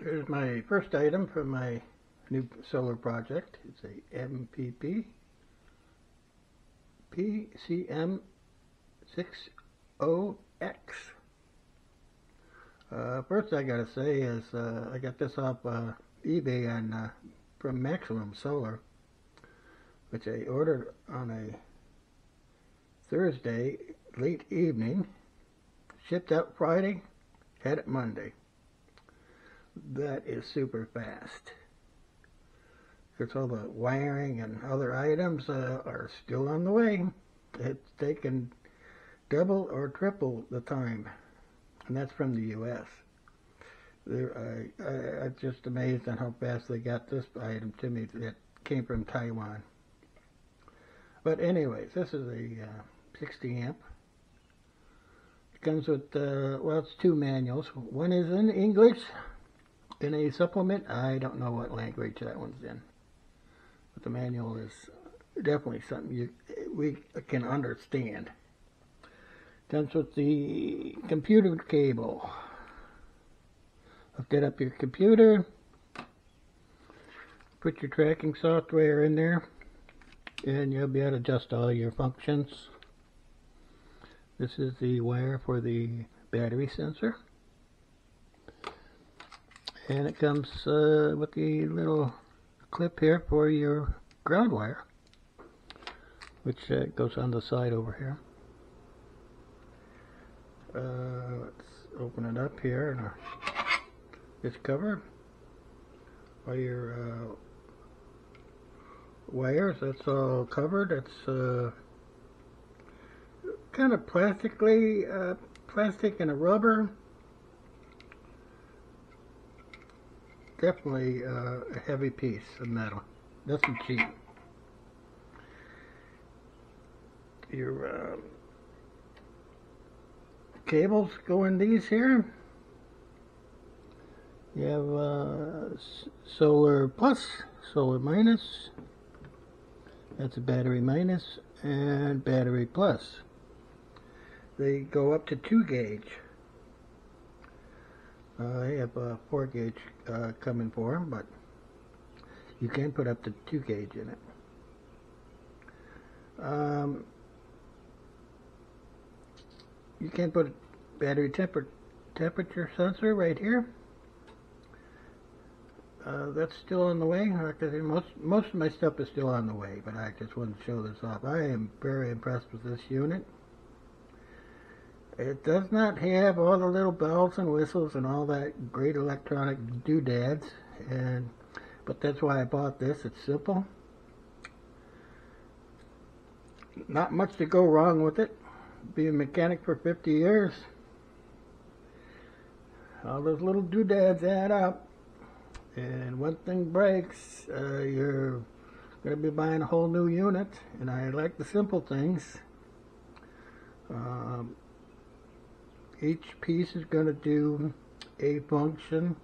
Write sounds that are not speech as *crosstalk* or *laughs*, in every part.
Here's my first item from my new solar project. It's a MPP PCM 60X. Uh, first I gotta say is uh, I got this off uh, eBay on uh, from Maximum Solar, which I ordered on a Thursday late evening, shipped out Friday, had it Monday that is super fast. Because all the wiring and other items uh, are still on the way. It's taken double or triple the time. And that's from the U.S. They're, I, I, I'm just amazed on how fast they got this item to me that came from Taiwan. But anyways, this is a uh, 60 amp. It comes with, uh, well, it's two manuals. One is in English, in a supplement. I don't know what language that one's in, but the manual is definitely something you we can understand. Comes with the computer cable. Hook up your computer. Put your tracking software in there, and you'll be able to adjust all your functions. This is the wire for the battery sensor and it comes uh, with the little clip here for your ground wire which uh, goes on the side over here. Uh, let's open it up here and it's covered by your uh, wires that's all covered. It's uh, kind of plastically uh, plastic and a rubber definitely uh, a heavy piece of metal. Nothing cheap. Your uh, cables go in these here. You have uh, solar plus, solar minus. That's a battery minus and battery plus. They go up to 2 gauge. I have a 4 gauge uh, coming for them, but you can put up to 2 gauge in it. Um, you can put a battery temper temperature sensor right here. Uh, that's still on the way. Most most of my stuff is still on the way, but I just wanted to show this off. I am very impressed with this unit. It does not have all the little bells and whistles and all that great electronic doodads, and but that's why I bought this. It's simple. Not much to go wrong with it. Being a mechanic for 50 years, all those little doodads add up, and one thing breaks, uh, you're going to be buying a whole new unit. And I like the simple things. Um, each piece is going to do a function.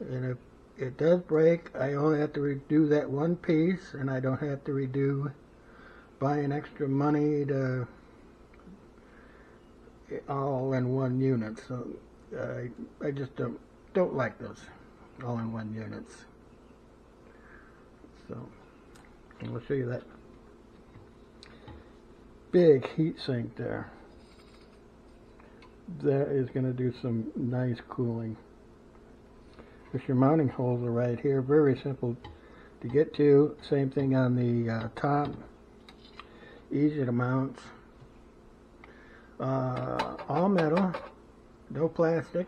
And if it does break I only have to redo that one piece and I don't have to redo buying extra money to eh, all in one unit. So I, I just don't don't like those all in one units. So I'll show you that big heat sink there that is going to do some nice cooling. Because your mounting holes are right here. Very simple to get to. Same thing on the uh, top. Easy to mount. Uh, all metal. No plastic.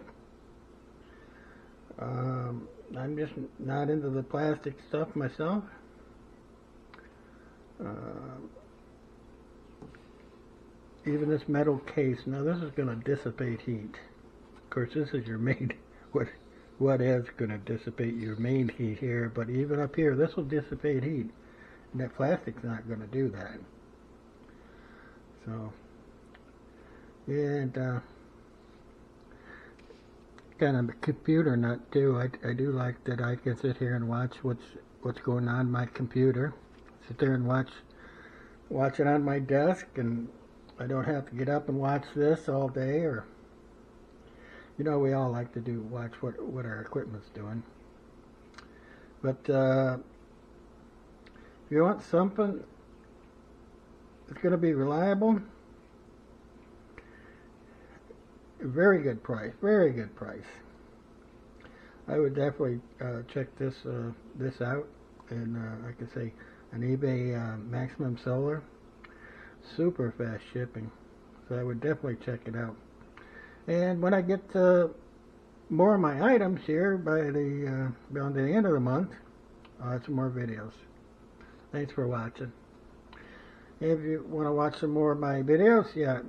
Um, I'm just not into the plastic stuff myself. Uh, even this metal case, now this is going to dissipate heat. Of course, this is your main, *laughs* what, what is going to dissipate your main heat here, but even up here, this will dissipate heat. And that plastic's not going to do that. So, and, uh, kind of a computer nut too. I, I do like that I can sit here and watch what's what's going on my computer. Sit there and watch watch it on my desk and I don't have to get up and watch this all day or you know we all like to do watch what what our equipment's doing. But uh, if you want something that's going to be reliable, very good price, very good price. I would definitely uh, check this uh, this out, and uh, like I say, an eBay uh, Maximum Solar, super fast shipping. So I would definitely check it out. And when I get uh, more of my items here by the uh, by the end of the month, I'll have some more videos. Thanks for watching. If you want to watch some more of my videos, yeah,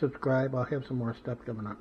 subscribe. I'll have some more stuff coming up.